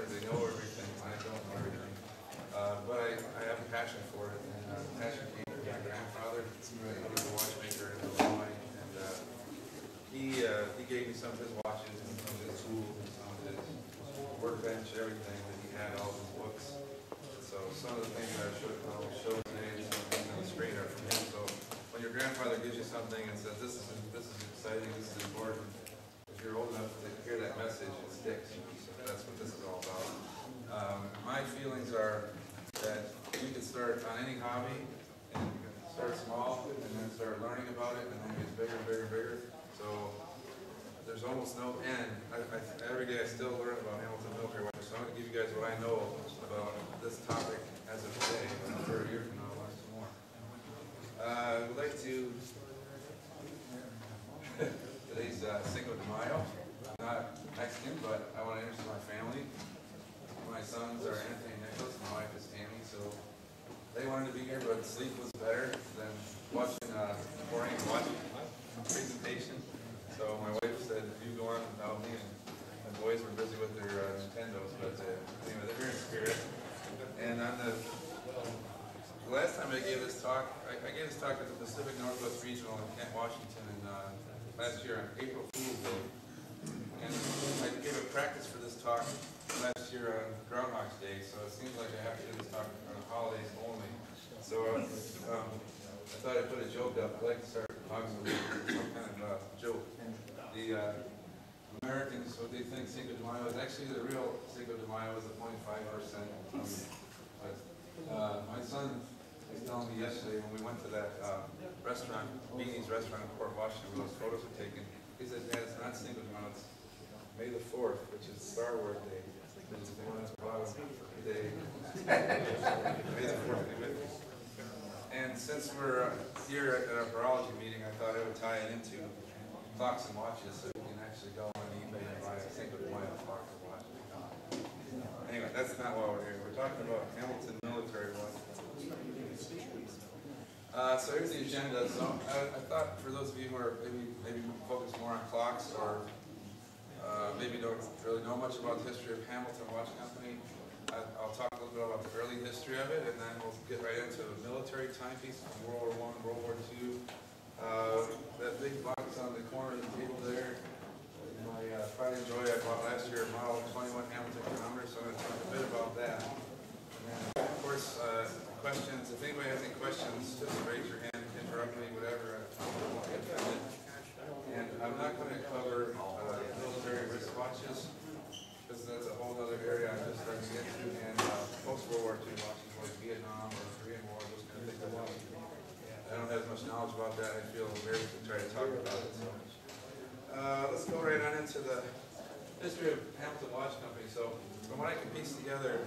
expert, they know everything, I don't know everything. Uh, but I, I have a passion for it, and uh, passion came from my grandfather, who was a watchmaker in Illinois, and uh, he uh, he gave me some of his watches and some of his tools and some of his workbench, everything that he had, all his books. So some of the things that I should I'll show today, some of the things on the screen are from him. So when your grandfather gives you something and says, this is, this is exciting, this is important, if you're old enough to hear that message, it sticks. So that's what this is all about. My feelings are that you can start on any hobby and start small and then start learning about it and then it gets bigger and bigger and bigger. So there's almost no end. I, I, every day I still learn about Hamilton military. So I'm going to give you guys what I know about this topic as of today. And 30 years from now, I'll learn some more. Uh, I would like to. Today's uh, Cinco de Mayo. I'm not Mexican, but I want to introduce my family. My sons are Anthony and Nicholas, my wife is Tammy. So they wanted to be here, but sleep was better than watching uh, boring watching presentation. So my wife said, you go on without me, and the boys were busy with their uh, Nintendos, but uh, anyway, they're here in spirit. And on the, the last time I gave this talk, I, I gave this talk at the Pacific Northwest Regional in Kent, Washington, and uh, last year on April Fool's Day. And I gave a practice for this talk last year on Groundhog's Day, so it seems like I have to do this talk on the holidays only. So um, I thought I'd put a joke up. I like to start talks with some kind of uh, joke. The uh, Americans, what they think Cinco de Mayo is, actually the real Cinco de Mayo is a 0.5 percent. But uh, my son was telling me yesterday when we went to that uh, restaurant, Beanie's restaurant in Port Washington, where those photos were taken, he said, Dad, it's not Cinco de Mayo, it's May the 4th, which is Star Wars Day. Which the one that's bottom day. May the 4th be. And since we're here at our horology meeting, I thought I would tie it into clocks and watches so you can actually go on eBay and buy a de Mayo clock or watch. Anyway, that's not why we're here. We're talking about Hamilton military watch. Uh, so here's the agenda. So I, I thought for those of you who are maybe maybe focused more on clocks or uh, maybe don't really know much about the history of Hamilton Watch Company, I, I'll talk a little bit about the early history of it, and then we'll get right into the military timepieces from World War One, World War Two. Uh, that big box on the corner of the table there, my uh, Pride and Joy I bought last year, model 21 Hamilton chronometer, so I'm going to talk a bit about that. And of course, uh, questions. If anybody has any questions, just raise your hand, interrupt me, whatever. I won't get offended. And I'm not going to cover uh, military wristwatches because that's a whole other area I'm just starting to get to. And uh, post World War II watches like Vietnam or Korean War, those kind of things. I don't have much knowledge about that. I feel embarrassed to try to talk about it. So, uh, let's go right on into the history of Hamilton Watch Company. So, from what I can piece together,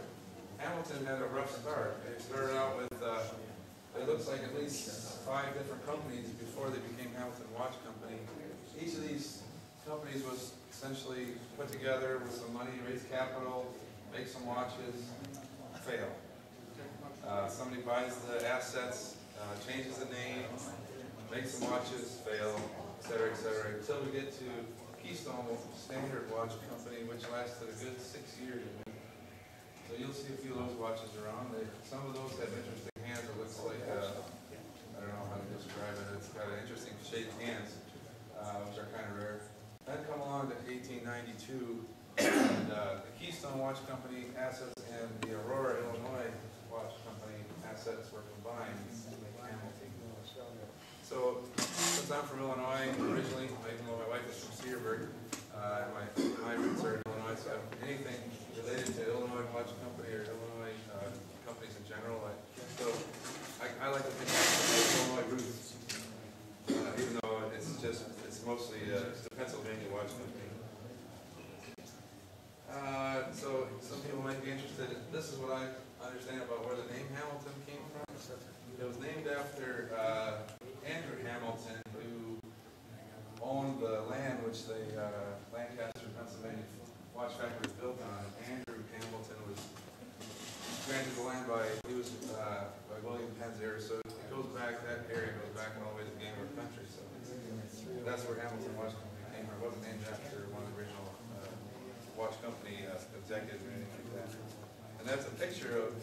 Hamilton had a rough start. They started out with, uh, it looks like at least five different companies before they became Hamilton Watch Company. Each of these companies was essentially put together with some money, raise capital, make some watches, fail. Uh, somebody buys the assets, uh, changes the name, makes some watches, fail, et cetera, et cetera, until we get to Keystone Standard Watch Company, which lasted a good six years. So you'll see a few of those watches around. They, some of those have interesting hands. It looks like, uh, I don't know how to describe it. It's got interesting shaped hands, uh, which are kind of rare. Then come along to 1892, and uh, the Keystone Watch Company assets and the Aurora, Illinois Watch Company assets were combined to make Hamilton. So, since I'm from Illinois originally, even though my wife is from Cedarburg, uh, my, my roots are in Illinois, so anything related to Illinois Watch Company or Illinois uh, companies in general, I, so I, I like to think It's mostly uh, it's the Pennsylvania watch company. Uh, so some people might be interested. This is what I understand about where the name Hamilton came from. It was named after uh, Andrew Hamilton, who owned the land which the uh, Lancaster, Pennsylvania watch factory was built on. Andrew Hamilton was granted the land by he was uh, by William Penn's heir. So it goes back that area goes back all the way to the Game of Country. So that's where Hamilton Watch Company came from. It wasn't named after one of the original uh, watch company uh, executives or anything like that. And that's a picture of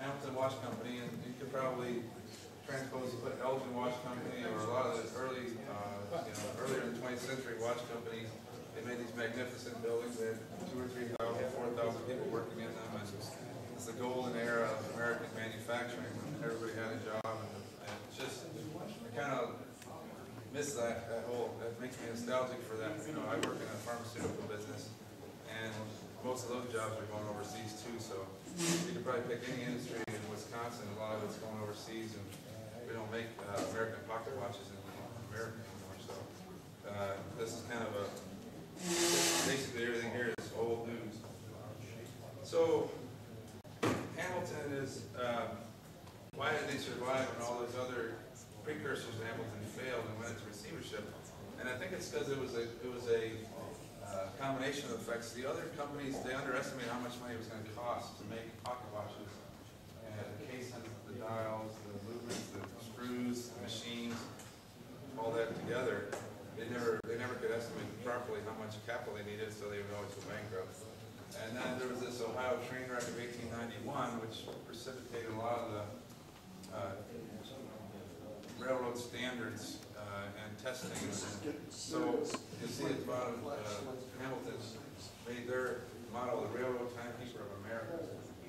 Hamilton Watch Company, and you could probably transpose, put Elgin Watch Company, or a lot of the early, uh, you know, earlier in the twentieth century watch companies. They made these magnificent buildings, they had two or three thousand, four thousand people working in them, and it's the golden era of American manufacturing, when everybody had a job, and and just, kind of miss that, that whole, that makes me nostalgic for that, you know, I work in a pharmaceutical business, and most of those jobs are going overseas too, so you could probably pick any industry in Wisconsin, a lot of it's going overseas, and we don't make, uh, American pocket watches in America anymore, so, uh, this is kind of a, basically everything here is old news. So, Hamilton is, um, why did they survive when all those other precursors to Hamilton failed and went into receivership? And I think it's because it was a, it was a uh, combination of effects. The other companies, they underestimated how much money it was gonna cost to make pocket watches. And the cases, the dials, the movements, the screws, the machines, all that together. They never, they never could estimate properly how much capital they needed, so they would always go bankrupt. And then there was this Ohio train wreck of eighteen ninety-one, which precipitated a lot of the, uh, railroad standards, uh, and testing. So, you see at the bottom, uh, Hamilton made their model the Railroad Timekeeper of America.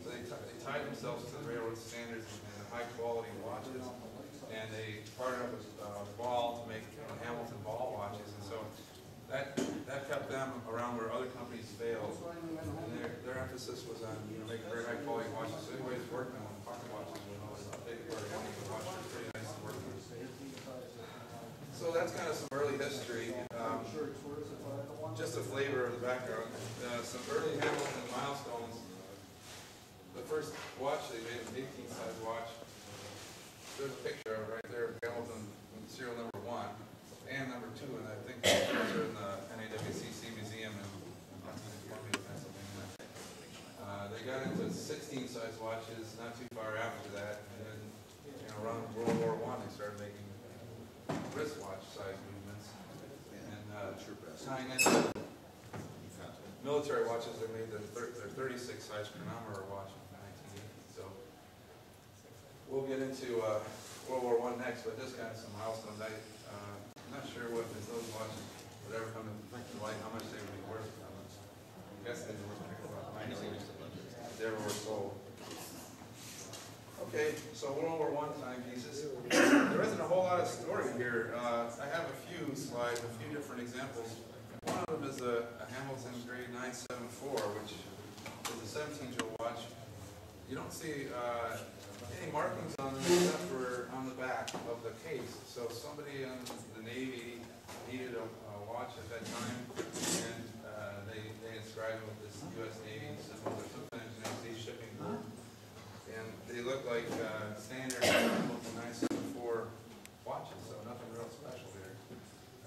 So they they tied themselves to the railroad standards and the high-quality watches. And they partnered up with, uh, Ball to make know, Hamilton Ball watches. And so that, that kept them around where other companies failed. And their, their emphasis was on, you know, making very high-quality watches. So anybody who's working on pocket watches will know it's a big part of wanting to watch. They're pretty nice to work with. So that's kind of some early history. Um, just a flavor of the background. Uh, some early Hamilton milestones. The first watch they made, an 18 size watch. There's a picture of right there, of Hamilton serial number one and number two, and I think those are in the NAWCC Museum in Columbia, Pennsylvania. Uh, they got into 16 size watches not too far after that, and then, you know, around World War One, they started making wristwatch size movements. And, uh, tying into military watches, they made the thir- their thirty-six size chronometer watch in nineteen eighty, so. We'll get into, uh, World War One next, but just kind of some milestones, I, uh, I'm not sure what, those watches would ever come to light, how much they would be worth. I guess they were, about ninety, they were sold. Okay, so World War One timepieces. There isn't a whole lot of story here. Uh, I have a few slides, a few different examples. One of them is a, a Hamilton Grade 974, which is a 17 jewel watch. You don't see uh, any markings on it except for on the back of the case. So somebody in the Navy needed a, a watch at that time, and uh, they, they inscribed it with this U.S. Navy symbol. Into an sea shipping. And they look like uh, standard Hamilton 974 watches, so nothing real special there.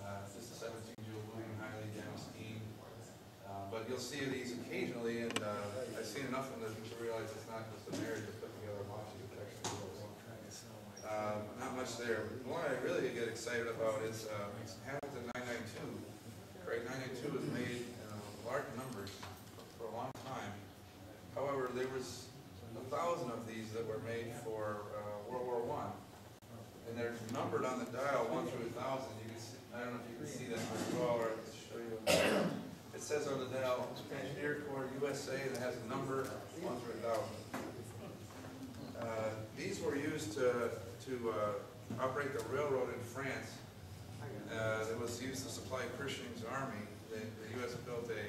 Uh, Just a 17 jewel moving highly Damascene. Uh, But you'll see these occasionally, and uh, I've seen enough of them to realize it's not just a marriage to put together watches. it's actually real. Uh, Not much there. The one I really get excited about is uh, Hamilton 992. Grade 992 was made in large numbers for a long time. However, there was a thousand of these that were made for uh, World War One, and they're numbered on the dial one through a thousand. You can see, I don't know if you can see that very well, or I can show you. It says on the dial, Engineer Corps USA, and it has a number one through a thousand. Uh, These were used to to uh, operate the railroad in France. Uh, It was used to supply Pershing's army. The the U.S. built a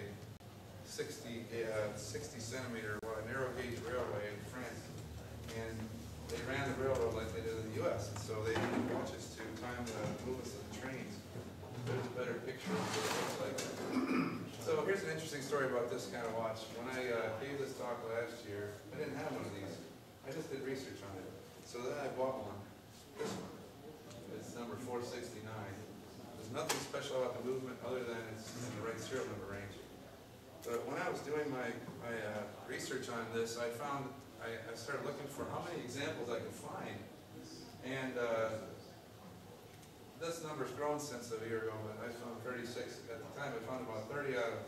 60, uh, 60 centimeter wide narrow gauge railway in France. And they ran the railroad like they did in the US. And so they needed watches to time the movements of the trains. There's a better picture of what it looks like. So here's an interesting story about this kind of watch. When I uh, gave this talk last year, I didn't have one of these. I just did research on it. So then I bought one, this one. It's number four sixty-nine. There's nothing special about the movement other than it's in the right serial number range. But when I was doing my, my uh, research on this, I found, I, I started looking for how many examples I could find. And uh, this number's grown since a year ago, but I found thirty-six, at the time I found about thirty out of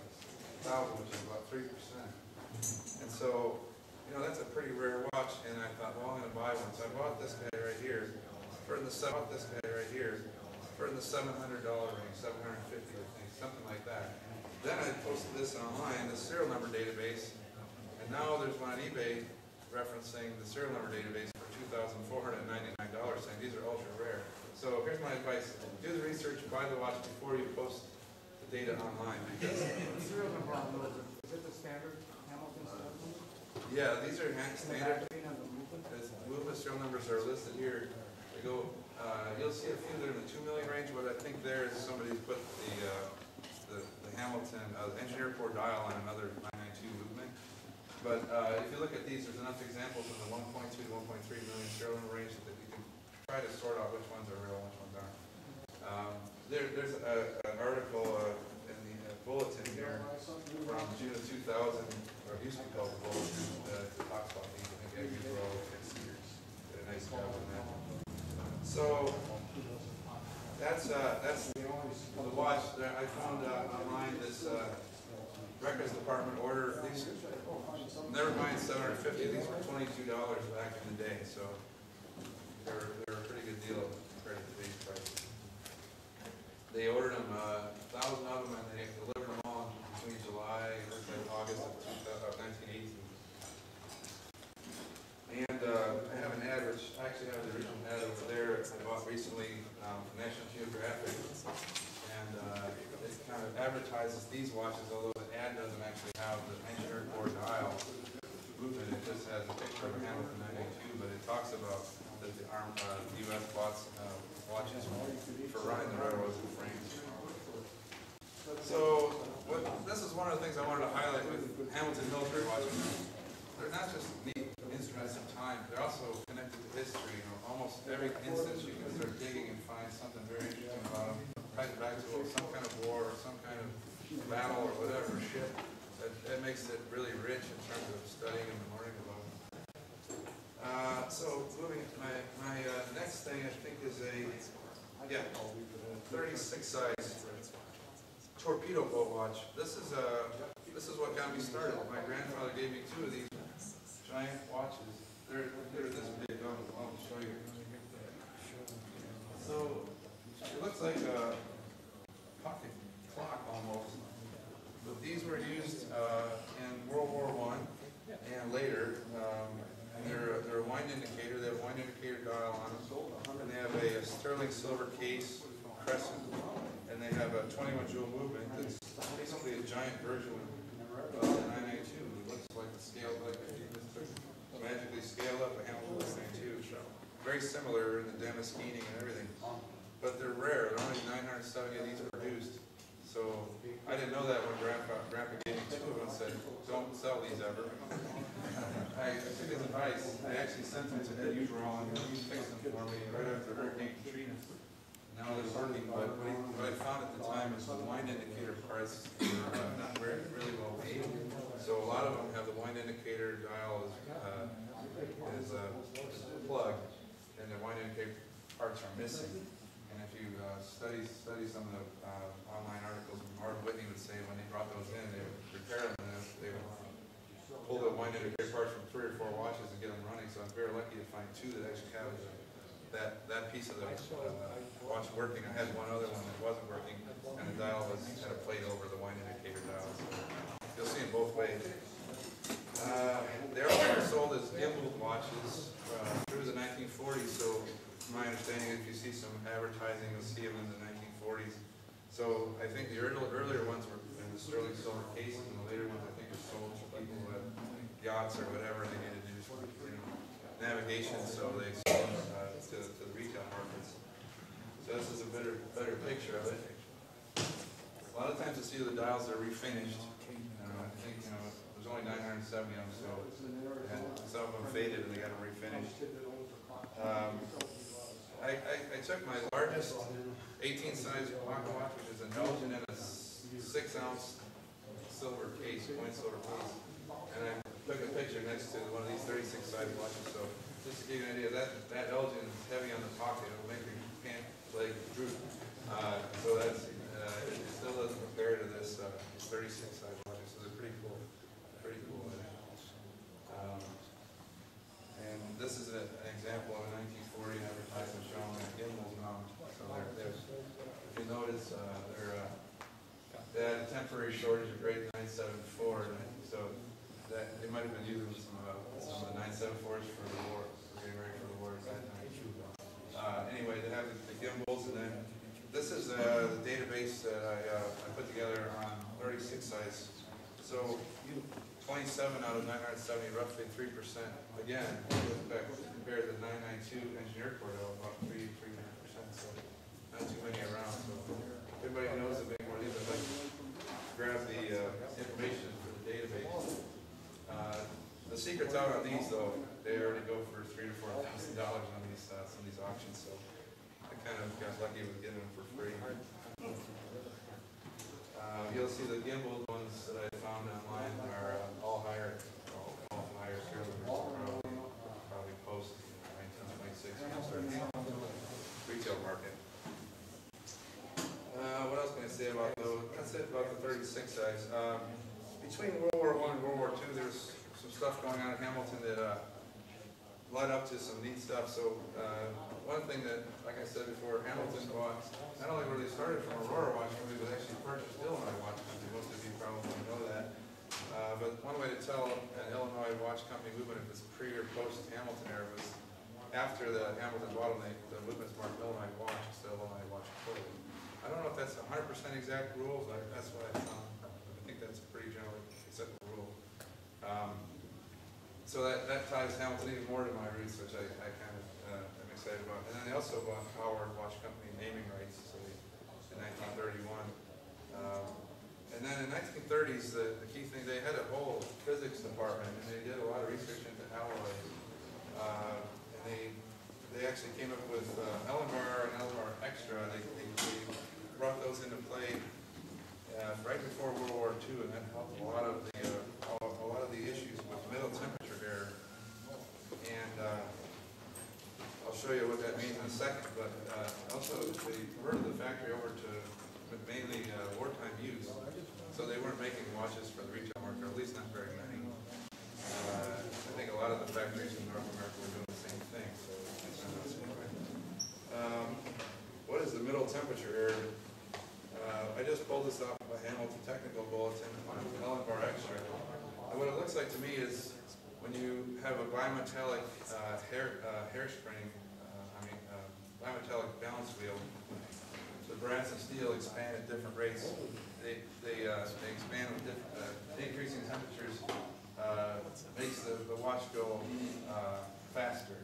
thousand, which is about three percent. And so, you know, that's a pretty rare watch, and I thought, well, I'm gonna buy one, so I bought this guy right here, for in the, bought this guy right here, for in the seven hundred dollar range, seven hundred and fifty, I think, something like that. Then I posted this online, the serial number database, and now there's one on eBay referencing the serial number database for two thousand four hundred and ninety-nine dollars, saying these are ultra rare. So here's my advice, do the research, buy the watch before you post the data online, because, serial number on those, is it the standard Hamilton stuff? yeah, these are standard, magazine and the movement? As movement serial numbers are listed here, they go, uh, you'll see a few that are in the two million range, but I think there is somebody put the, uh, the, Hamilton, uh, engineer Corps dial on another nine nine two movement. But, uh, if you look at these, there's enough examples in the one point two to one point three million serial number range that you can try to sort out which ones are real, and which ones aren't. Um, there, there's a, an article, uh, in the uh, bulletin here from June of two thousand, or it used to be called the bulletin, uh, that talks about these, I think Edgar Grove, it's, did a nice job on that. So, that's, uh, that's the only watch, there, I found, uh, online this, uh, records department order, these, never mind seven hundred fifty, these were twenty-two dollars back in the day, so they're, they're a pretty good deal compared to today's price. They ordered them, uh, a thousand of them, and they delivered them all between July, and August of two thousand, nineteen eighteen. And, uh, I have an ad, which, I actually have the original ad over there, I bought recently, um, from National Geographic. And, uh, it kind of advertises these watches, although the ad doesn't actually have the engineer Corps dial movement, it just has a picture of a Hamilton nine eight two, but it talks about that the arm, uh, US bought, uh, watches for running the railroads in France. So, what, this is one of the things I wanted to highlight with Hamilton military watches. They're not just neat instruments of time, they're also connected to history, you know, almost every instance you can start digging and find something very interesting about them. Ties back to some kind of war, or some kind of battle, or whatever, shit. That, that makes it really rich in terms of studying and learning about them. Uh, so, moving, my, my, uh, next thing I think is a, yeah, thirty-six size torpedo boat watch. This is, uh, this is what got me started. My grandfather gave me two of these giant watches. They're, they're this big, I'll, I'll show you. So, it looks like a pocket clock almost. But these were used, uh, in World War One and later. Um, and they're, they're a wind indicator, they have a wind indicator dial on them. And they have a sterling silver case crescent. And they have a twenty-one jewel movement that's basically a giant version of the nine nine two. It looks like a scale, like if took, magically scaled up a Hamilton nine nine two. Very similar in the Damascene and everything. But they're rare, there are only nine hundred and seventy of these produced. So I didn't know that when grandpa, grandpa gave me two of them and said, don't sell these ever. I took his advice, I actually sent them to Ed Ueberall and he fixed them for me right after Hurricane Katrina. Now they're working, but what he- what I found at the time is the wind indicator parts were uh, not very, really well made. So a lot of them have the wind indicator dial is, uh, is uh, plugged, and the wind indicator parts are missing. And if you uh, study, study some of the uh, online articles, Mark Whitney would say when they brought those in, they would repair them, and they would pull the wind indicator parts from three or four watches and get them running, so I'm very lucky to find two that actually have that, that piece of the uh, watch working. I had one other one that wasn't working, and the dial was, had a plate over the wind indicator dial. So You'll see them both ways. Uh, They're all sold as gimbal watches uh, through the nineteen forties, so my understanding, if you see some advertising, you'll see them in the nineteen forties. So I think the earlier, earlier ones were in the sterling silver cases, and the later ones, I think, are sold to people have yachts or whatever, they needed to do, you know, navigation, so they them uh, to, to the retail markets. So this is a better, better picture of it. A lot of times you see the dials are refinished. Uh, I think, you know, there's only nine hundred and seventy of them, so, and some of them faded and they got them refinished. Um, I, I, I took my largest eighteen size pocket watch, which is a Elgin in a six ounce silver case, point silver case. And I took a picture next to one of these thirty-six size watches, so just to give you an idea, that, that Elgin is heavy on the pocket, it'll make your pant leg droop. Uh, so that's, uh, it still doesn't compare to this, uh, thirty-six size watch. so they're pretty cool, pretty cool. Um, And this is a- an example of a nineteen forty advertisement showing a gimbal mount, so they're, if you notice, uh, they're, uh, they had a temporary shortage of grade nine seven four, so that, they might have been using some, uh, some of the nine seven fours for the war, for getting ready for the war at that time. Uh, anyway, they have the gimbals, and then, this is, uh, the database that I, uh, I put together on thirty-six sites. So, twenty-seven out of nine hundred seventy, roughly three percent, again, back compared to the nine nine two engineer Corps dial, about three, three and a half percent, so not too many around, so everybody knows a bit more, these are like, grab the, uh, information for the database. Uh, The secret's out on these, though, they already go for three to four thousand dollars on these, uh, some of these auctions, so I kind of got lucky with getting them for free. Uh, you'll see the gimbal ones that I found online are uh, all higher, all, all higher, probably, probably post nineteen twenty-six, retail market. Uh, what else can I say about those? That's it about the thirty-six size. Um, between World War One and World War Two, there's some stuff going on in Hamilton that, uh, led up to some neat stuff. So, uh, one thing that, like I said before, Hamilton bought, not only were they started from Aurora Watch Company, but actually purchased Illinois Watch Company. Most of you probably know that. Uh, but one way to tell an Illinois Watch Company movement if it's pre or post Hamilton era was after the Hamilton bottleneck, the movement's marked Illinois Watch instead of Illinois Watch Code. I don't know if that's a hundred percent exact rule, but that's what I found. I think that's a pretty generally accepted rule. Um, so that, that ties Hamilton even more to my roots, which I, I kind of, uh, am excited about. And then they also bought Howard Watch Company naming rights, so they, in nineteen thirty-one. Um, and then in nineteen thirties, the, the key thing, they had a whole physics department, and they did a lot of research into alloys. Uh, and they, they actually came up with, uh, Elinvar and Elinvar Extra, they, they, they brought those into play, uh, right before World War II, and that helped a lot of the, uh, a a lot of the issues with middle temperature error. And, uh, I'll show you what that means in a second, but, uh, also they converted the factory over to mainly uh, wartime use. So they weren't making watches for the retail market, or at least not very many. Uh, I think a lot of the factories in North America were doing the same thing, so. Um, what is the middle temperature error? Uh, I just pulled this off of a Hamilton Technical Bulletin on Elinvar Extra. What it looks like to me is when you have a bimetallic uh, hair, uh, hairspring, uh, I mean, uh, bimetallic balance wheel, the brass and steel expand at different rates. They, they, uh, they expand with uh, increasing temperatures, makes the, the watch go, faster.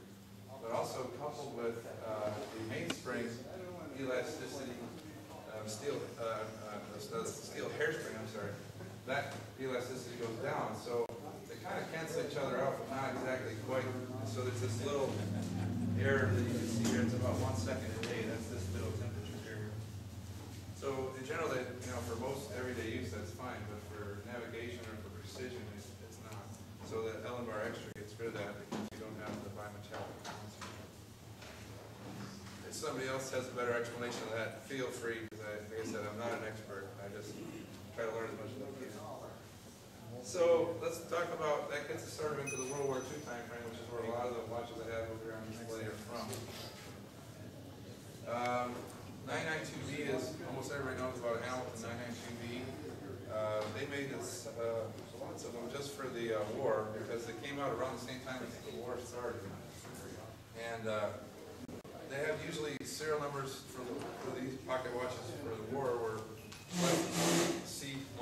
But also coupled with, the mainspring elasticity, um, steel, uh, uh, steel hairspring, I'm sorry, that elasticity goes down, so they kind of cancel each other out, but not exactly quite. So there's this little error that you can see here, it's about one second a day, that's this middle temperature error. So in general, that, you know, for most everyday use, that's fine, but for navigation or for precision, it's, it's not. So that Bar Extra gets rid of that because you don't have the bimetallic. If somebody else has a better explanation of that, feel free, because I, like I said, I'm not an expert, I just try to learn as much as I can. So let's talk about, that gets us sort of into the World War II timeframe, which is where a lot of the watches I have over here on display are from. Um, 992B is, almost everybody knows about Hamilton 992B. Uh, they made this, uh, lots of them just for the uh, war, because they came out around the same time as the war started. And uh, they have usually serial numbers for, for these pocket watches for the war were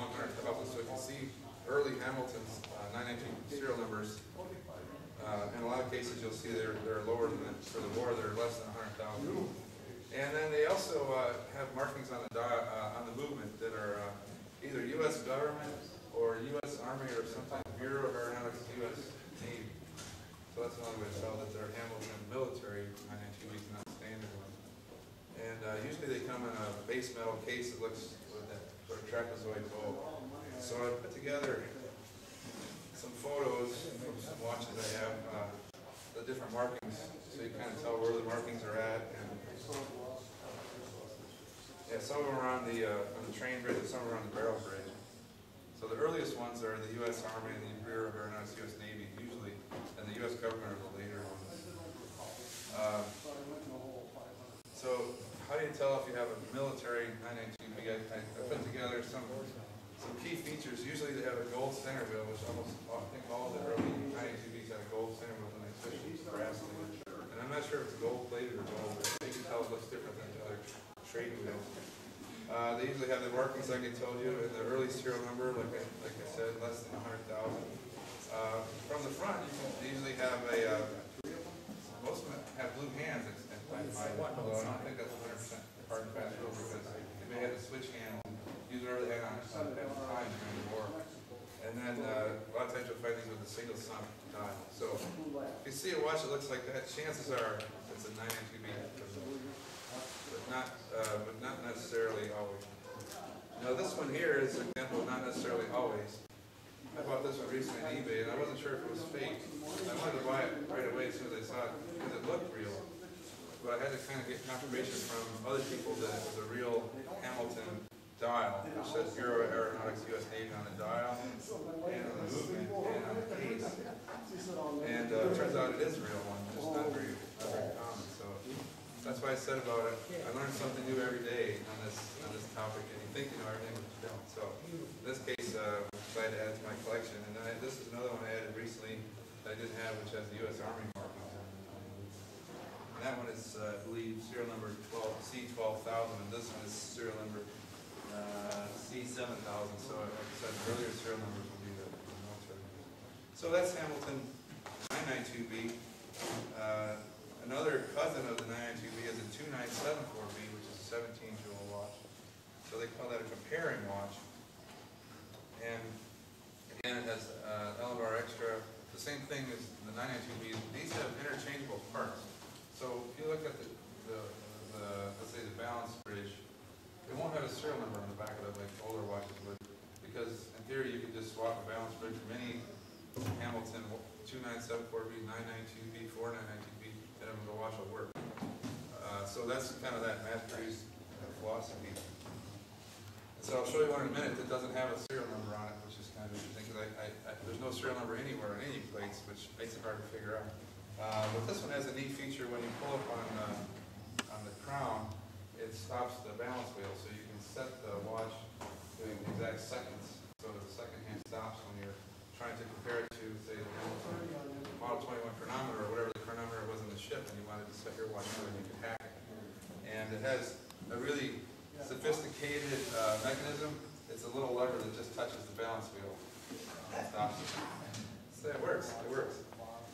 C one hundred thousand, so you can see early Hamilton's uh, 992 serial numbers. Uh, in a lot of cases, you'll see they're, they're lower than, that. for the war, they're less than hundred thousand. And then they also uh, have markings on the uh, on the movement that are uh, either U.S. government or U.S. Army or sometimes Bureau of Aeronautics, U.S. Navy. So that's another way to tell that they're Hamilton military 992Bs, not standard ones. And uh, usually they come in a base metal case that looks sort of trapezoid bow. So I put together some photos from some watches I have, uh, the different markings, so you kind of tell where the markings are at. And yeah, some of them are on the uh, on the train bridge, and some are on the barrel bridge. So the earliest ones are the U.S. Army and the Bureau of Aeronautics, U.S. Navy, usually, and the U.S. government are the later ones. Uh, so how do you tell if you have a military 992 I, I I put together some some key features. Usually they have a gold center wheel, which almost I think all the early 992Bs had a gold center wheel, and they switched brass. And I'm not sure if it's gold plated or gold, but you can tell it looks different than the other trading wheels. Uh, they usually have the markings like I told you, and the early serial number, like I, like I said, less than 100,000. Uh, from the front, you can usually have a, uh, most of them have blue hands, it's, it's I find, although I don't think that's 100% hard and fast because they may have to switch hands, and use whatever they had on, at the time during the war. And then, uh, a lot of times you'll find these with a single sunk dial. So, if you see a watch that looks like that, chances are it's a 992B, but not, uh, but not necessarily always. Now, this one here is an example of not necessarily always. I bought this one recently on eBay, and I wasn't sure if it was fake. I wanted to buy it right away as soon as I saw it, because it looked real. But I had to kind of get confirmation from other people that it was a real Hamilton dial, which says Bureau of Aeronautics, U.S. Navy on the dial, and on the movement, and on the case. And uh, it turns out it is a real one, just not very, not very common, so. That's why I said about it, I learn something new every day on this, on this topic, and you think you know everything, but you don't. So, in this case, uh, I'm glad to add to my collection, and then I- this is another one I added recently that I didn't have, which has the U.S. Army markings on it. That one is, uh, I believe, serial number twelve, C twelve thousand, and this one is serial number, uh, C seven thousand, so like I said, earlier serial numbers will be the the military. So that's Hamilton nine nine two B. Uh, Another cousin of the 992B is a 2974B, which is a 17 jewel watch. So they call that a comparing watch. And again, it has uh, Elinvar extra, the same thing as the 992B. These have interchangeable parts. So if you look at the, the, the let's say the balance bridge, it won't have a serial number on the back of it like older watches would. Because in theory, you could just swap a balance bridge from any Hamilton 2974B, 992B, 499B, and the watch will work. Uh, so that's kind of that mass produced philosophy. And so I'll show you one in a minute that doesn't have a serial number on it, which is kind of interesting, because I, I, I, there's no serial number anywhere on any plates, which makes it hard to figure out. Uh, but this one has a neat feature, when you pull up on, uh, on the crown, it stops the balance wheel, so you can set the watch to the exact seconds, so the second hand stops when you're trying to compare it to, say, the Model 21 chronometer, or whatever the chronometer was in the ship, and you wanted to set your watch to it, you could hack it. And it has a really sophisticated uh, mechanism. It's a little lever that just touches the balance wheel. and stops it. So it works, it works.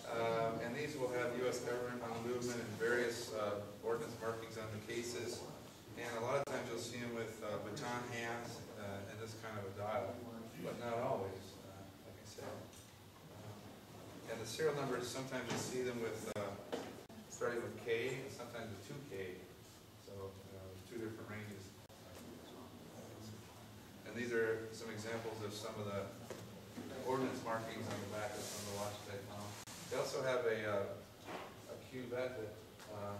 Um, and these will have U.S. government on movement and various uh, ordnance markings on the cases. And a lot of times you'll see them with uh, baton hands uh, and this kind of a dial, but not always, uh, like I said. Um, And the serial numbers, sometimes you'll see them with, uh, starting with K, and sometimes with two K. So, you there's two different ranges. And these are some examples of some of the ordnance markings on the back of some of the watches I found. They also have a, uh, a cuvette that, uh,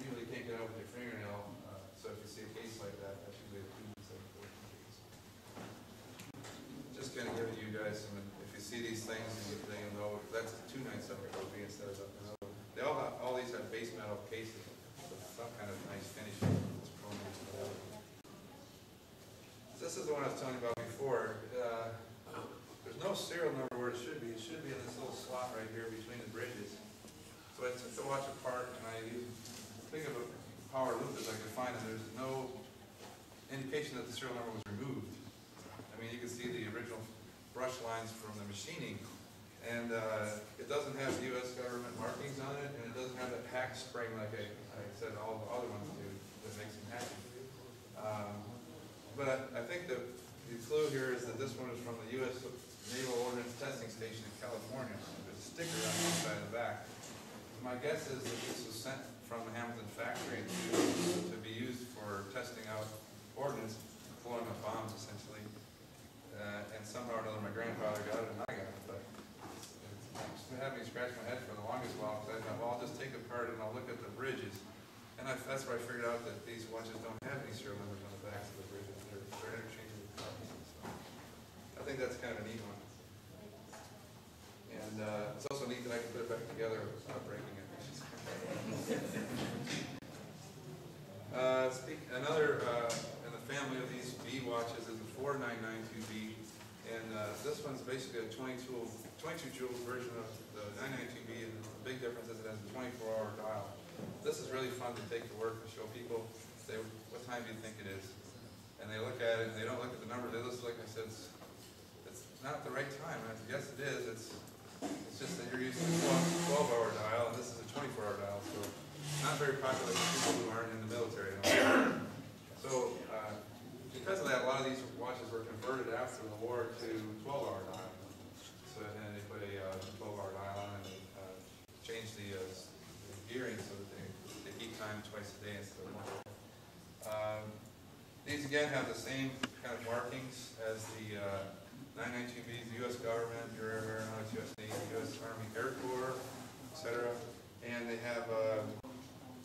you usually can't get out with your fingernail, uh, so if you see a case like that, that's usually a fourteen case. Just kind of giving you guys some, if you see these things, you then you'll know, that's the two nine seven four B instead of the, another. They all have, all these have base metal cases with some kind of nice finish. This is the one I was telling you about before. Uh, no serial number where it should be. It should be in this little slot right here between the bridges. So I took the watch apart and I think of a power loupe as I could find, and there's no indication that the serial number was removed. I mean, you can see the original brush lines from the machining, And, uh, it doesn't have US government markings on it, and it doesn't have that hack spring like I, I said all the other ones do, that makes them happy. Um, but I, I think the, the clue here is that this one is from the US Naval Ordnance Testing Station in California. There's a sticker on the side of the back. My guess is that this was sent from the Hamilton factory to, to be used for testing out ordnance, up bombs essentially. Uh, and somehow or another, my grandfather got it and I got it, but it's, been having me scratch my head for the longest while, because I thought, well, I'll just take apart and I'll look at the bridges. And I, that's where I figured out that these watches don't have any serial numbers on the backs of the bridges, they're, they're interchangeable. I think that's kind of a neat one. And, uh, it's also neat that I can put it back together without breaking it. Uh, speak, another, uh, in the family of these B watches is the four nine nine two B. And, uh, this one's basically a twenty-two, twenty-two jewel version of the nine nine two B, and the big difference is it has a twenty-four hour dial. This is really fun to take to work and show people, say, what time do you think it is? And they look at it, and they don't look at the number, they just, like I said, not the right time, yes, it is, it's, it's just that you're using a twelve, hour dial, and this is a twenty-four hour dial, so not very popular with people who aren't in the military. So, uh, because of that, a lot of these watches were converted after the war to twelve hour dial. So, and they put a uh, twelve hour dial on and uh, changed the, uh, the gearing so that they, they keep time twice a day instead of one. Um, These again have the same kind of markings as the uh, 992Bs, the U.S. government, Bureau of Aeronautics, U.S. Navy, U.s. Army, Air Corps, etc. And they have uh,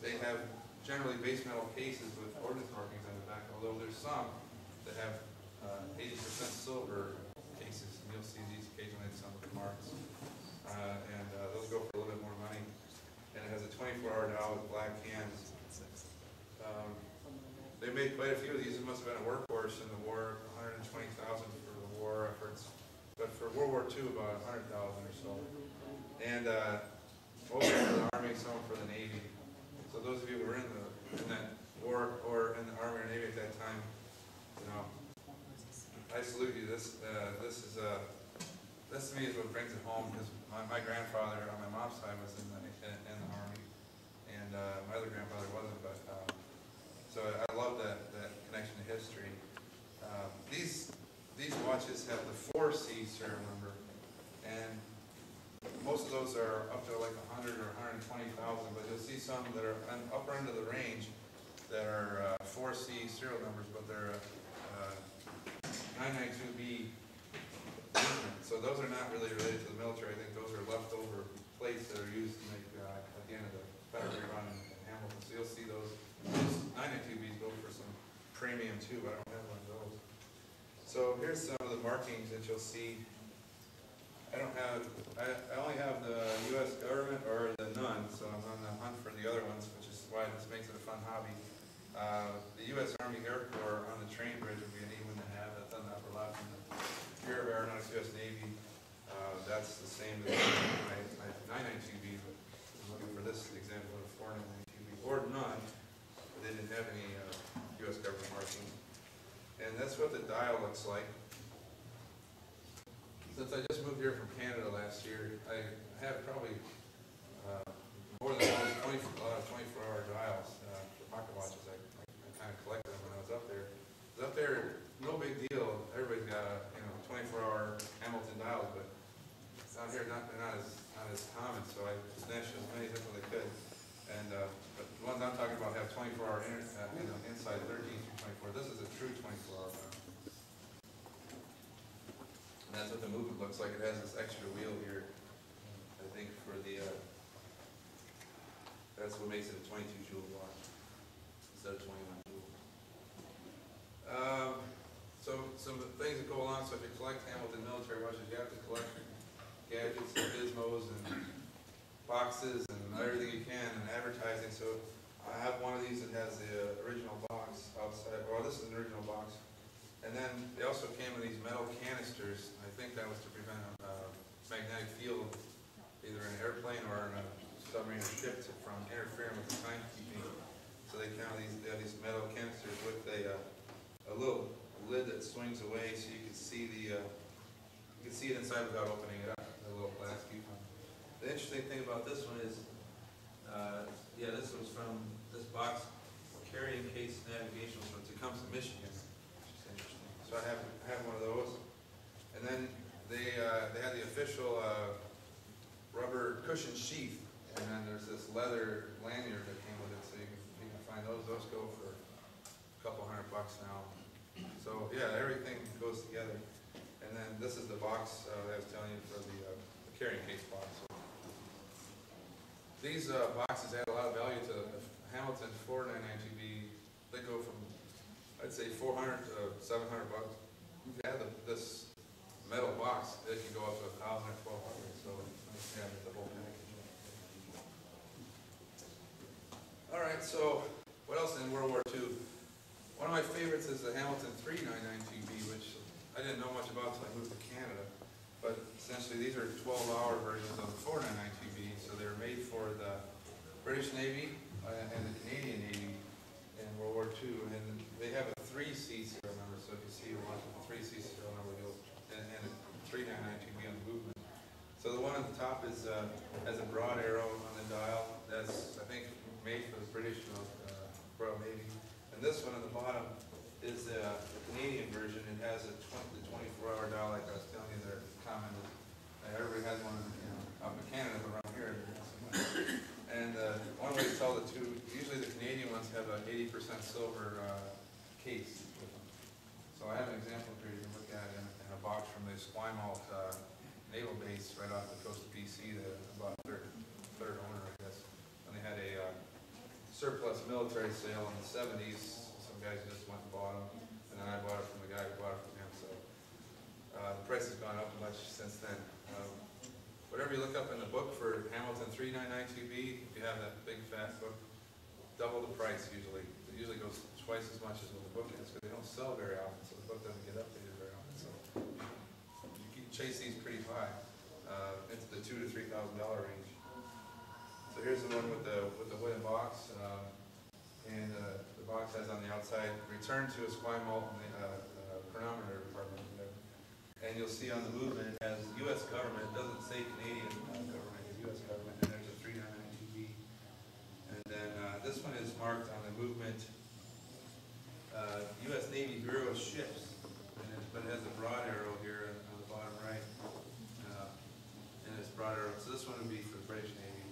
they have generally base metal cases with ordnance markings on the back, although there's some that have 80% uh, silver cases, and you'll see these occasionally in some of the marks. Uh, and uh, those go for a little bit more money. And it has a 24-hour dial with black hands. Um, they made quite a few of these. It must have been a workhorse in the war, 120,000 war efforts. But for World War II, about hundred thousand or so. And uh, most for the Army, some for the Navy. So those of you who were in the, in that war or in the Army or Navy at that time, you know, I salute you. This, uh, this is, uh, this to me is what brings it home, because my, my grandfather on my mom's side was in the, in, in the Army. And, uh, my other grandfather wasn't, but, um, so I love that, that connection to history. Um, these, these watches have the four C serial number, and most of those are up to like hundred or hundred and twenty thousand, but you'll see some that are on upper end of the range that are, uh, four C serial numbers, but they're, uh, nine nine two B. So those are not really related to the military, I think those are leftover plates that are used to make, uh, at the end of the battery run in Hamilton, so you'll see those. Those nine nine two Bs go for some premium too, I don't have one of those. So here's some of the markings that you'll see. I don't have, I, I only have the US government or the none, so I'm on the hunt for the other ones, which is why this makes it a fun hobby. Uh, the US Army Air Corps on the train bridge would be a neat one to have, that's on the upper left, and the Bureau of Aeronautics US Navy, uh, that's the same as my, my nine nine two B, but I'm looking for this example of four nine nine two B, or none, they didn't have any, uh, US government marking. And that's what the dial looks like. Since I just moved here from Canada last year, I have probably uh, more than 20, 24-hour uh, dials, uh, pocket watches. I, I, I kind of collected them when I was up there. I was up there, no big deal. Everybody's got a you know 24-hour looks like, it has this extra wheel here, I think for the, uh, that's what makes it a twenty-two jewel watch, instead of twenty-one jewel. Um, so, some things that go along, so if you collect Hamilton military watches, you have to collect gadgets and gizmos and boxes and everything you can, and advertising, so I have one of these that has the uh, original box outside, well, this is an original box. And then they also came in these metal canisters, I think that was to prevent a magnetic field, either in an airplane or in a submarine or ship from interfering with the timekeeping. So they count these, they have these metal canisters with a, uh, a little lid that swings away so you can see the, uh, you can see it inside without opening it up, the little plastic The interesting thing about this one is, uh, yeah, this was from, this box, carrying case navigational from Tecumseh, Michigan. So I have, have one of those. And then they, uh, they had the official, uh, rubber cushion sheath, and then there's this leather lanyard that came with it, so you can, you can find those, those go for a couple hundred bucks now. So, yeah, everything goes together. And then this is the box, uh, I was telling you for the, uh, the carrying case box. These, uh, boxes add a lot of value to the Hamilton four nine nine two B. They go from, I'd say four hundred to seven hundred bucks. If you add this metal box, it can go up to a thousand or twelve hundred, so, yeah, the whole package. All right, so, what else in World War II? One of my favorites is the Hamilton three nine nine two B, which I didn't know much about until I moved to Canada. But essentially, these are twelve hour versions of the four nine nine two B, so they're made for the British Navy uh, and the Canadian Navy in World War II. And they have a three C serial number, so if you see a one three C serial number, you'll, and, and a three nine nine two B on the movement. So the one at the top is, uh, has a broad arrow on the dial, that's, I think, made for the British uh, Royal Navy. And this one at the bottom is the Canadian version, it has a the twenty-four hour dial, like I was telling you, they're common. Uh, Everybody has one, you know, up in Canada, but around here, there. And uh, one way to tell the two, usually the Canadian ones have an eighty percent silver uh, case with them. So I have an example here you can look at in, in a box from the Esquimalt uh, Naval Base right off the coast of BC, the about third, third owner, I guess. And they had a uh, surplus military sale in the seventies, some guys just went and bought them, and then I bought it from the guy who bought it from him, so. Uh, the price has gone up much since then. Um, Whatever you look up in the book for Hamilton three nine nine two B, if you have that big fat book, double the price usually. It usually goes twice as much as what the book is, because they don't sell very often, so the book doesn't get updated very often, so. You can chase these pretty high, uh, into the two to three thousand dollar range. So here's the one with the, with the wooden box, um, and, uh, the box has on the outside, return to Esquimalt, uh, uh, chronometer department. And you'll see on the movement, it has US government, it doesn't say Canadian uh, government, it's US government, and there's a three nine nine two B. And then, uh, this one is marked on the movement, uh, US Navy Bureau of Ships, and it, but it has a broad arrow here on the bottom right. Uh, And it's broad arrow, so this one would be for the British Navy,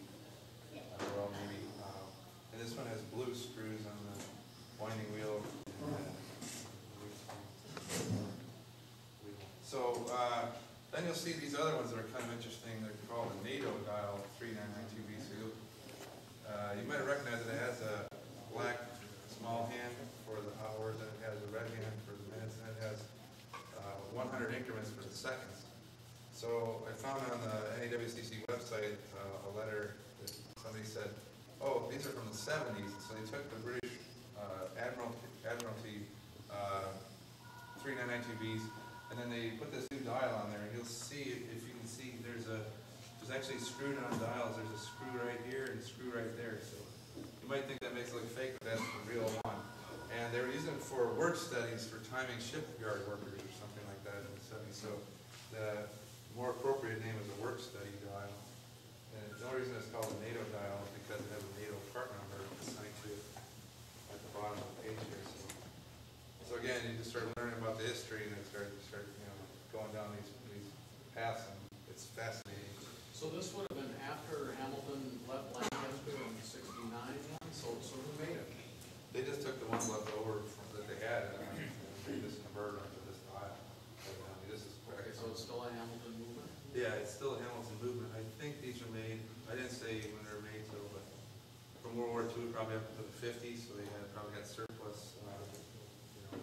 uh, Royal Navy. uh, And this one has blue screws on the winding wheel. So, uh, then you'll see these other ones that are kind of interesting, they're called the NATO dial three nine nine two B, so you'll, uh, you might recognize that it has a black small hand for the hours, and it has a red hand for the minutes, and it has, uh, one hundred increments for the seconds. So I found on the NAWCC website, uh, a letter that somebody said, oh, these are from the seventies, so they took the British, uh, Admiral, Admiralty, uh, three nine nine two Bs, and then they put this new dial on there, and you'll see, if if you can see, there's a, there's actually screwed on dials, there's a screw right here and a screw right there, so you might think that makes it look fake, but that's the real one. And they were using it for work studies for timing shipyard workers or something like that in the seventies, so the more appropriate name is a work study dial. And the only reason it's called a NATO dial is because it has a NATO part number assigned to it at the bottom of the page here, so. So again, you just start learning about the history and then start, start, you know, going down these, these paths and it's fascinating. So this would have been after Hamilton left so, so who made it? They just took the ones left over from, that they had and they just converted them to this dial. So, I mean, This is Okay, so it's still a Hamilton movement? Yeah, it's still a Hamilton movement. I think these were made, I didn't say when they were made till, but from World War II, probably up to the fifties, so they had, probably got surplus, uh, you know,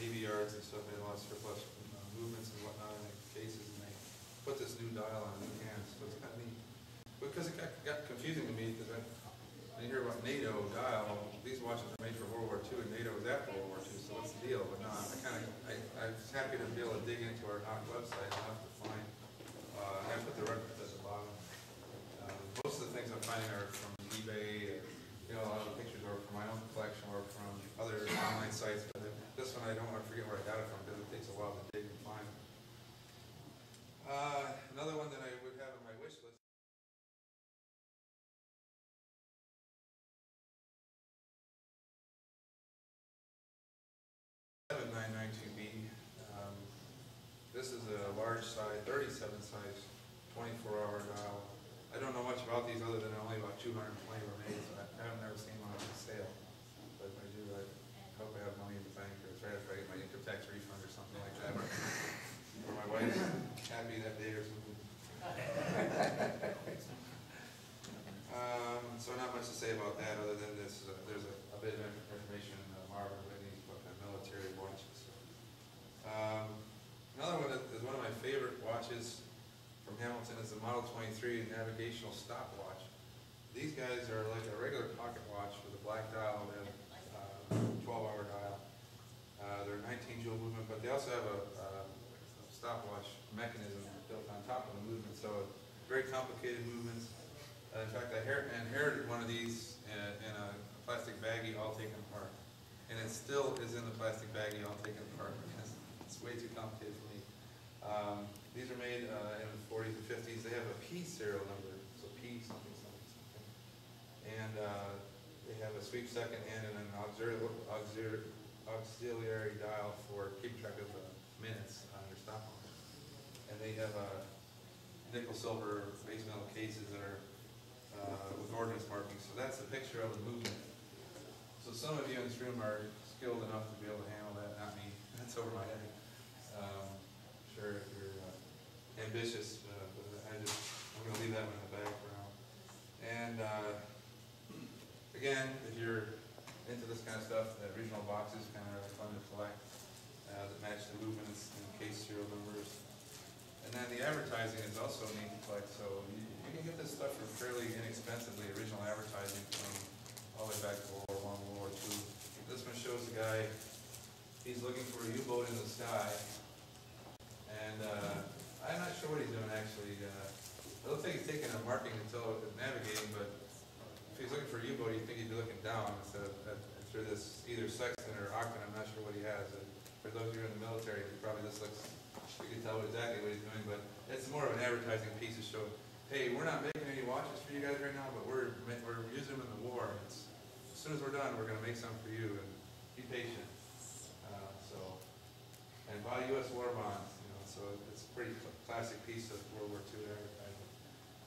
Navy yards and stuff, they had a lot of surplus uh, movements and whatnot in the cases, and they put this new dial on new hands, so it's kind of neat. Because it got, got confusing to me, because I, when you hear about NATO dial, these watches are made for World War II, and NATO was after World War II, so what's the deal? But no, I kind of, I, I was happy to be able to dig into our NOC website enough to find, uh, I put the reference at the bottom. Uh, Most of the things I'm finding are from eBay, or, you know, a lot of the pictures are from my own collection or from other online sites, but this one I don't, I forget where I got it from, because it takes a while to dig and find. Uh, another one that I would have on my wish list a large size, thirty-seven size, twenty-four hour dial. I don't know much about these other than only about two hundred and twenty were made, so I haven't never seen one on sale. But I do, I hope I have money in the bank or try to get my income tax refund or something like that. Or my wife's happy that day or something. Um, so not much to say about that, other than this, uh, there's a, a bit of information in uh, Marvin Whitney's book on military watches. Um, another one that is one of my favorite watches from Hamilton is the Model twenty-three navigational stopwatch. These guys are like a regular pocket watch with a black dial, and have, uh, twelve-hour dial. Uh, they're nineteen jewel movement, but they also have a, uh, a stopwatch mechanism built on top of the movement, so very complicated movements. Uh, in fact, I inher- inherited one of these in, a- in a plastic baggie all taken apart. And it still is in the plastic baggie all taken apart, because it's way too complicated for me. Um, these are made, uh, in the forties and fifties, they have a P serial number, so P something, something, something. And, uh, they have a sweep second hand and an auxiliary, auxiliary, auxiliary dial for keeping track of the minutes on your stopwatch. And they have, uh, nickel silver base metal cases that are, uh, with ordnance markings, so that's a picture of a movement. So some of you in this room are skilled enough to be able to handle that, not me, that's over my head. Um, Sure, if you're uh, ambitious, uh, I just, I'm gonna leave that one in the background. And, uh, again, if you're into this kind of stuff, the original boxes kind of fun to collect, uh, that match the movements and case serial numbers. And then the advertising is also neat to collect, so you, you get this stuff for fairly inexpensively, original advertising from all the way back to World War One, World War Two. This one shows a guy, he's looking for a U-boat in the sky, and, uh, I'm not sure what he's doing actually, uh, it looks like he's taking a marking until navigating, but if he's looking for a U-boat, you'd think he'd be looking down instead of, at, through this, either sextant or octant, I'm not sure what he has. Uh, For those of you in the military, probably this looks, you can tell exactly what he's doing, but it's more of an advertising piece to show, hey, we're not making any watches for you guys right now, but we're, we're using them in the war. It's, as soon as we're done, we're gonna make some for you, and be patient. Uh, so, and buy US war bonds, you know, so it's a pretty cl- classic piece of World War II advertising.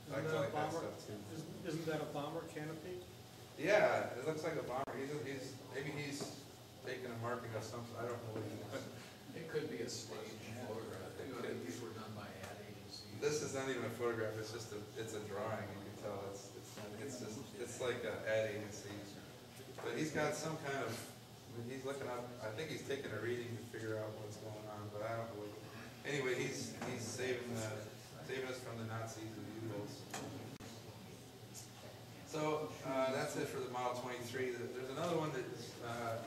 I Isn't that a like that bomber? stuff isn't isn't that a bomber canopy? Yeah, it looks like a bomber. He's, he's, maybe he's taking a marking of something, I don't know what he is. It could be a stage photograph, you know, these were done by ad agencies. This is not even a photograph, it's just a, it's a drawing, you can tell, it's, it's, it's just, it's like an ad agency. But he's got some kind of, he's looking up, I think he's taking a reading to figure out what's going on, but I don't know. Anyway, he's, he's saving the, saving us from the Nazis and the U-boats. So, uh, that's it for the Model twenty-three. There's another one that, is, uh,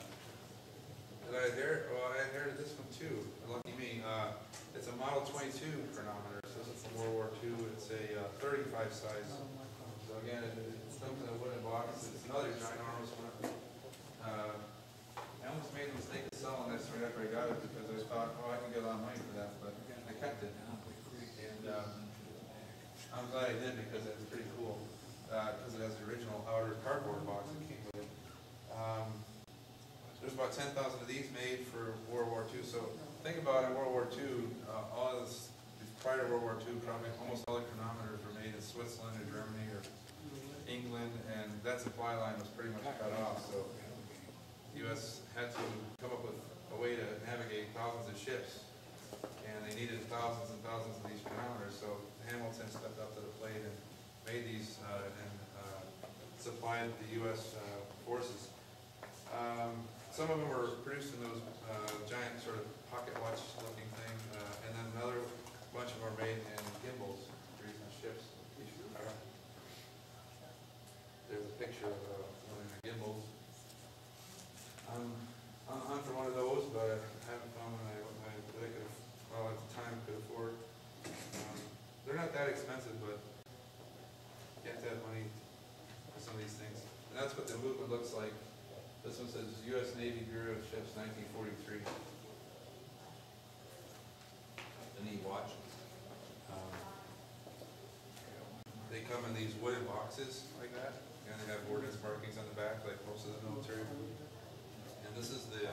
that I inherited, well, I inherited this one too, lucky me. Uh, it's a Model twenty-two chronometer, from World War II. It's a uh, thirty-five size. So again, it- it's something that wooden box. It's another ginormous one. Uh, I almost made the mistake of selling this right after I got it because I thought, oh, I can get a lot of money for that, but I kept it. And, um, I'm glad I did because it's pretty cool, uh, because it has the original outer cardboard box that came with it. Um, there's about ten thousand of these made for World War II, so think about it, World War II, uh, all this, prior to World War II, probably almost all the chronometers were made in Switzerland or Germany or England, and that supply line was pretty much cut off, so the US had to come up with a way to navigate thousands of ships, and they needed thousands and thousands of these chronometers, so Hamilton stepped up to the plate and made these, uh, and, uh, supplied the US, uh, forces. Um, some of them were produced in those, uh, giant sort of pocket watch looking thing, uh, and then another bunch of them were made in gimbals, for ships. There's a picture of, uh, one of the gimbals. I'm, I'm for one of those, but I haven't found one I, I, that could, well, at the time could afford. Um, They're not that expensive, but you have to have money for some of these things. And that's what the movement looks like. This one says US Navy Bureau of Ships nineteen forty-three. A neat watch. They come in these wooden boxes like that, and they have ordnance markings on the back, like most of the military. And this is the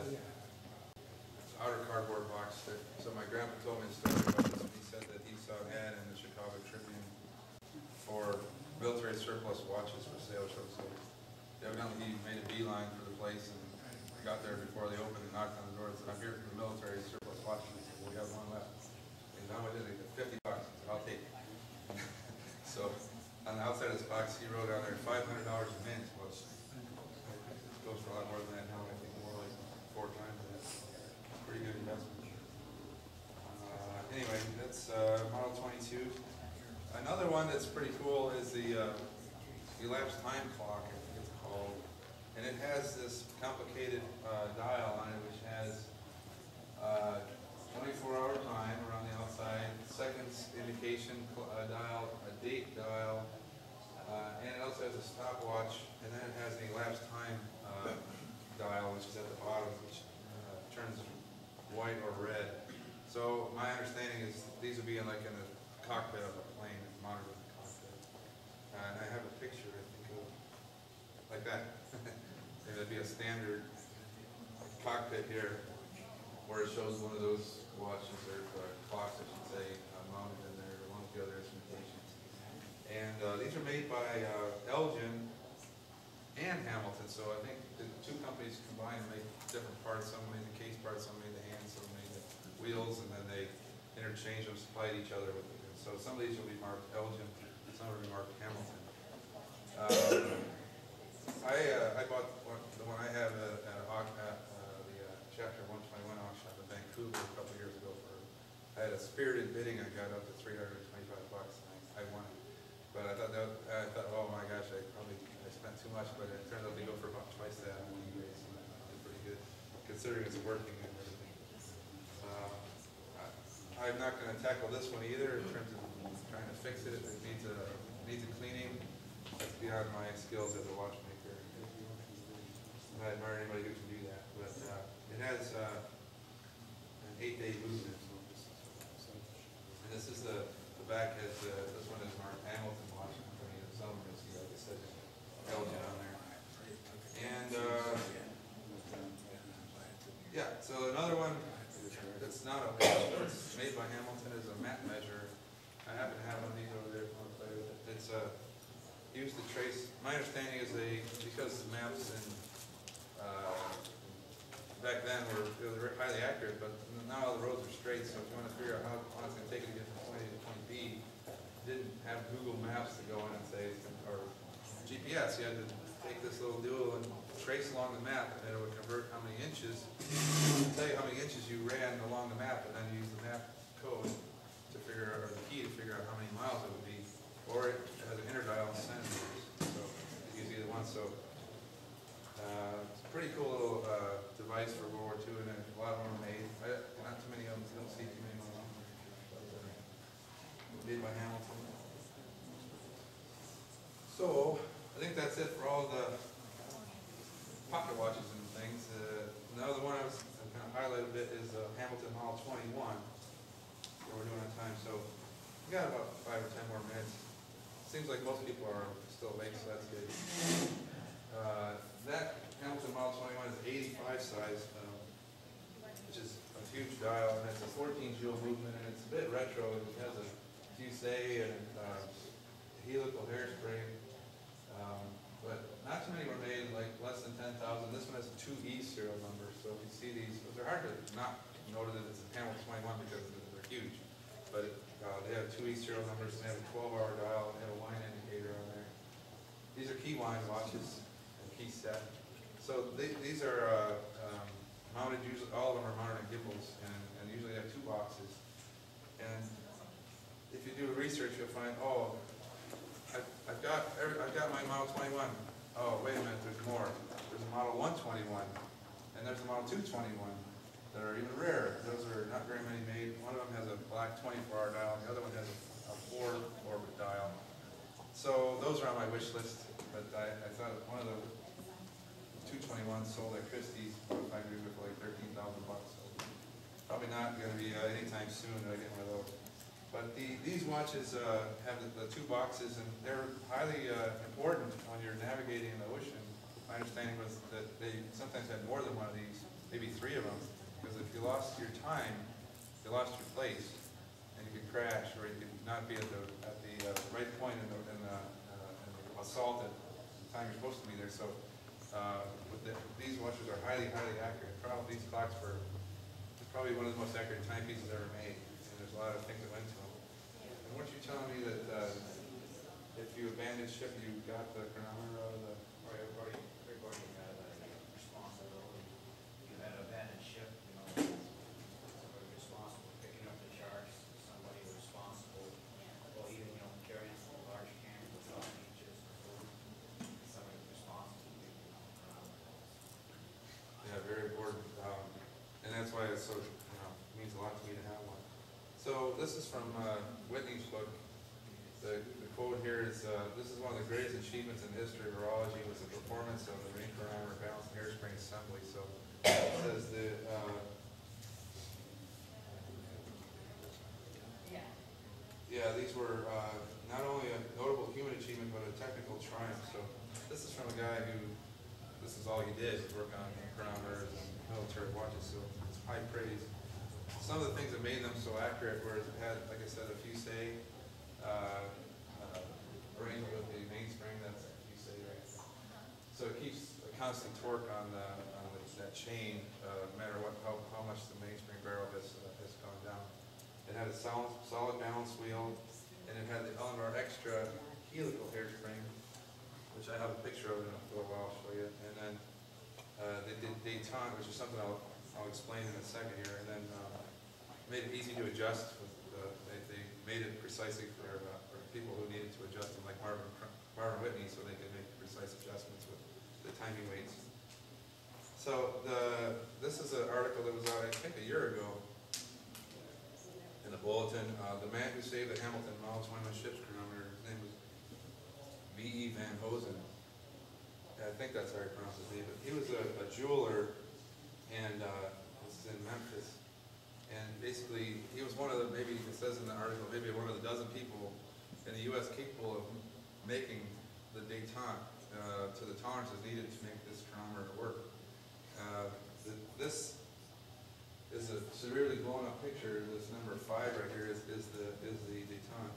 outer cardboard box that, so my grandpa told me a story about this, and he said that he saw an ad in the Chicago Tribune for military surplus watches for sale. So evidently he made a beeline for the place and got there before they opened and knocked on the door and said, I'm here for the military surplus watches, we have one left. Another one that's pretty cool is the, uh, elapsed time clock, I think it's called. And it has this complicated, uh, dial on it, which has, uh, twenty-four hour time around the outside, seconds indication uh, dial, a date dial, uh, and it also has a stopwatch, and then it has an elapsed time, uh, dial, which is at the bottom, which, turns white or red. So my understanding is these would be in like in the cockpit of a plane, it's monitored in the cockpit. Uh, And I have a picture, I think, of, like that. Maybe that'd be a standard cockpit here, where it shows one of those watches or uh, clocks, I should say, uh, mounted in there, along with the other instrumentations. And uh, these are made by uh, Elgin and Hamilton, so I think the two companies combined make different parts. Some made the case parts, some made the hands, some made the wheels, and then they interchange them, supplied each other with it. So some of these will be marked Elgin, some will be marked Hamilton. Uh, I, uh, I bought one, the one I have at, at, au- at, uh, the uh, chapter one twenty-one auction up in Vancouver a couple years ago for, I had a spirited bidding, I got up to three hundred and twenty-five bucks, and I, I won it. But I thought that, I thought, oh my gosh, I probably, I spent too much, but it turned out they go for about twice that on eBay, so that's pretty good, considering it's working and everything. Uh, I- I'm not gonna tackle this one either in terms of trying to fix it, it needs a, needs a cleaning, that's beyond my skills as a watchmaker. I admire anybody who can do that, but, uh, it has, uh, an eight-day movement. And this is the, the back has, uh, this one is Mark Hamilton Watch Company, some of it's, like I said, Elgin on there. And, uh, yeah, so another one not a it's made by Hamilton is a map measure. I happen to have one of these over there, want to. It's, uh, used to trace, my understanding is they, because the maps and, uh, back then were, were highly accurate, but now all the roads are straight, so if you wanna figure out how long it's gonna take you to get from point A to point B, didn't have Google Maps to go in and say, or GPS, you had to take this little dual and trace along the map, and then it would convert how many inches, tell you how many inches you ran along the map, and then use the map code to figure out, or the key to figure out how many miles it would be, or it has an interdial centimeters, so you use either one, so uh, It's a pretty cool little uh, device for World War II, and a lot of them are made, I- not too many of them, you don't see too many of them. uh, Made by Hamilton. So, I think that's it for all the pocket watches and things. Uh, Another one I was kind of highlight a bit is uh, Hamilton Model 21, that we're doing on time, so we got about five or 10 more minutes. Seems like most people are still awake, so that's good. Uh, That Hamilton Model 21 is 85 size, um, which is a huge dial, and it's a 14 jewel movement, and it's a bit retro. It has a fusee and uh, helical hairspring, um, but not too many were made, like less than 10,000. This one has a 2E serial number, so if you see these, they're hard to not notice that it's a Hamilton 21 because they're huge. But uh, they have 2E serial numbers, and they have a 12-hour dial, and they have a wine indicator on there. These are key wine watches and key set. So these are uh, um, mounted, usually, all of them are mounted on gimbals, and, and usually they have two boxes. And if you do research, you'll find, oh, I've, got, every- I've got my Model twenty-one. Oh, wait a minute, there's more. There's a Model one twenty-one, and there's a Model two twenty-one that are even rarer. Those are not very many made. One of them has a black twenty-four hour dial, the other one has a, a four orbit dial. So those are on my wish list, but I, I thought one of the two twenty-ones sold at Christie's about five years ago for like thirteen thousand bucks. So Probably not gonna be uh, anytime soon that I get one of those. But the, these watches, uh, have the, the two boxes and they're highly, uh, important when you're navigating in the ocean. My understanding was that they sometimes had more than one of these, maybe three of them, because if you lost your time, you lost your place, and you could crash, or you could not be at the, at the, uh, right point in the, in the, in the uh, salt at the time you're supposed to be there, so, uh, the, these watches are highly, highly accurate. Probably, these clocks were, probably one of the most accurate timepieces ever made, there's a lot of things that went to them. And weren't you telling me that, uh, if you abandoned ship, you got the chronometer out of the, Or everybody, everybody had a responsibility. You had abandoned ship, you know, somebody responsible for picking up the sharks, somebody responsible, well, even, you know, carrying some large cans of off beaches, somebody responsible for picking up around. Yeah, very important, um, and that's why it's so, you know, means a lot to me to have one. So this is from, uh, Whitney's book. The, the quote here is, uh, this is one of the greatest achievements in history of horology was the performance of the ring chronometer balanced hairspring assembly, so it says the, uh, Yeah, these were uh, not only a notable human achievement, but a technical triumph. So this is from a guy who, this is all he did, was work on chronometers and military watches, so it's high praise. Some of the things that made them so accurate were it had, like I said, a Fusee, uh, uh, ring with the mainspring, that's a Fusee, right? So it keeps a constant torque on the, on the- that chain, uh, no matter what, how, how much the mainspring barrel has, uh, has gone down. It had a solid, solid balance wheel, and it had the Elinvar Extra helical hairspring, which I have a picture of in a little while, I'll show you. And then, uh, they did detent, which is something I'll, I'll explain in a second here, and then, um, made it easy to adjust with, they, they made it precisely for, uh, for people who needed to adjust them, like Marvin, Marvin Whitney, so they could make precise adjustments with the timing weights. So the, this is an article that was out, I think, a year ago, in the bulletin, uh, the man who saved the Hamilton Miles Wyman ship's chronometer, his name was V. E. Van Hosen. I think that's how you pronounce his name, but he was a, a jeweler, and, uh, this is in Memphis. And basically, he was one of the, maybe it says in the article, maybe one of the dozen people in the US capable of making the detent, uh, to the tolerances needed to make this chronometer work. Uh, th- This is a severely blown up picture, this number five right here is, is the, is the detent.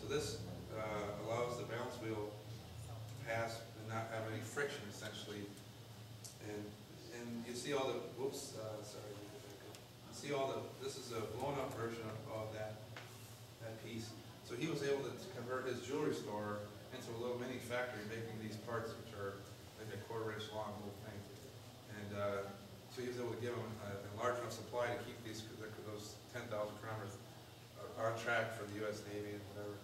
So this, uh, allows the balance wheel to pass and not have any friction essentially. And, and you see all the, whoops, uh, sorry. See all the, this is a blown up version of, of that, that piece. So he was able to convert his jewelry store into a little mini factory making these parts which are like a quarter inch long little thing. And, uh, so he was able to give them a, a large enough supply to keep these, those ten thousand chronometers uh, on track for the US Navy and whatever.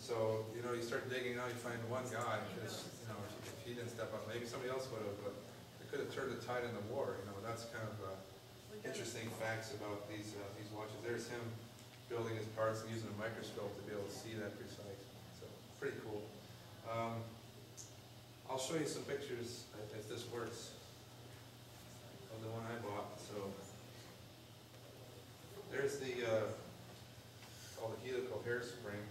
So, you know, you start digging out, you find one guy, because, you know, if if he didn't step up, maybe somebody else would have, but it could have turned the tide in the war, you know, that's kind of, uh, interesting facts about these, uh, these watches. There's him building his parts and using a microscope to be able to see that precise, so, pretty cool. Um, I'll show you some pictures if, if this works of the one I bought, so. There's the, uh, called the helical hairspring.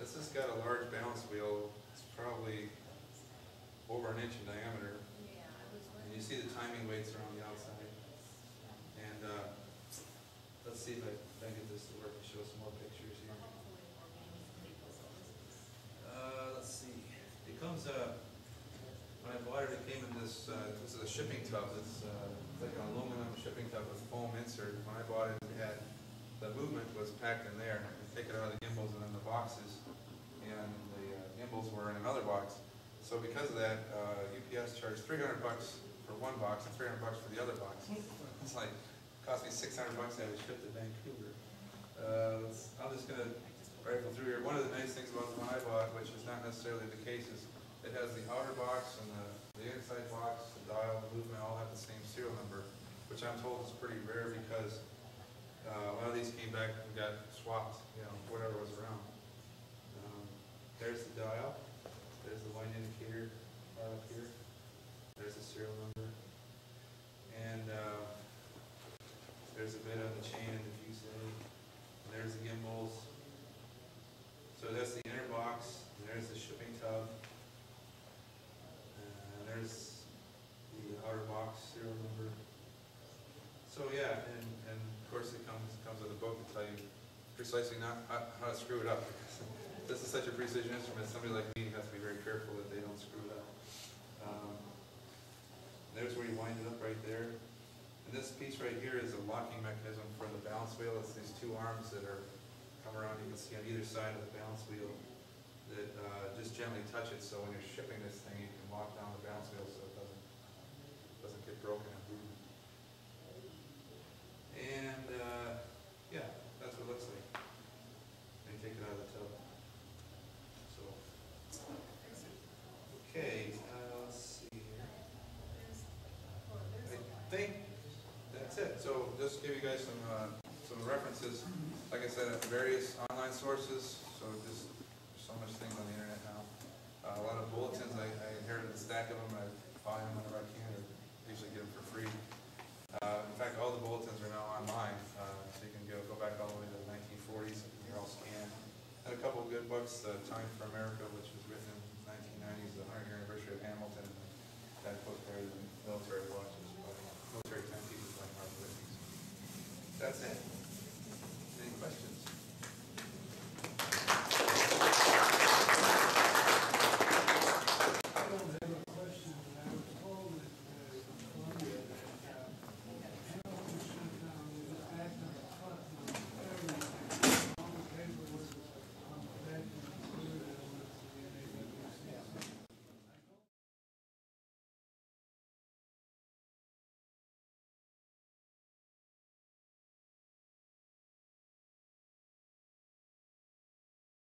This has got a large balance wheel, it's probably over an inch in diameter. And you see the timing weights are on the outside. And, uh, let's see if I, I get this to work, and show some more pictures here. Uh, let's see, it comes, uh, when I bought it, it came in this, uh, this is a shipping tub, it's, uh, like an aluminum shipping tub with foam insert. When I bought it, it had, the movement was packed in there, you take it out of the gimbals and then the boxes, and the uh, gimbals were in another box. So because of that, UPS charged three hundred bucks for one box and three hundred bucks for the other box. It's like, cost me six hundred bucks to have it shipped to Vancouver. Uh, I'm just gonna rifle through here. One of the nice things about the one I bought, which is not necessarily the case, is it has the outer box and the, the inside box, the dial, the movement, all have the same serial number, which I'm told is pretty rare because, uh, one of these came back and got swapped, you know, whatever was around. Um, There's the dial, there's the line indicator right up here, there's the serial number. And, uh, there's a bit on the chain and the fusee, and there's the gimbals. So that's the inner box, there's the shipping tub. And there's the outer box serial number. So, yeah, and, and of course it comes, comes with a book to tell you precisely not how, how to screw it up. This is such a precision instrument, somebody like me has to be very careful that they don't screw it up. Um, There's where you wind it up right there. And this piece right here is a locking mechanism for the balance wheel. It's these two arms that are, come around, you can see on either side of the balance wheel that uh, just gently touch it, so when you're shipping this thing, you can lock down the balance wheel so it doesn't, doesn't get broken and ruined. And, uh, yeah, that's what it looks like. And you take it out of the tub. So, okay, uh, let's see here. I think that's it. So just give you guys some, uh, some references. Like I said, various online sources, so just, there's so much things on the internet now. Uh, a lot of bulletins, I, I inherited a stack of them, I buy them whenever I can, or usually get them for free. Uh, in fact, all the bulletins are now online, uh, so you can go, go back all the way to the nineteen forties, and they're all scanned. And a couple of good books, uh, Time for America, which was written in nineteen nineties, the hundred year anniversary of Hamilton, that book there, the military watches, military Whitney. That's it. Any questions?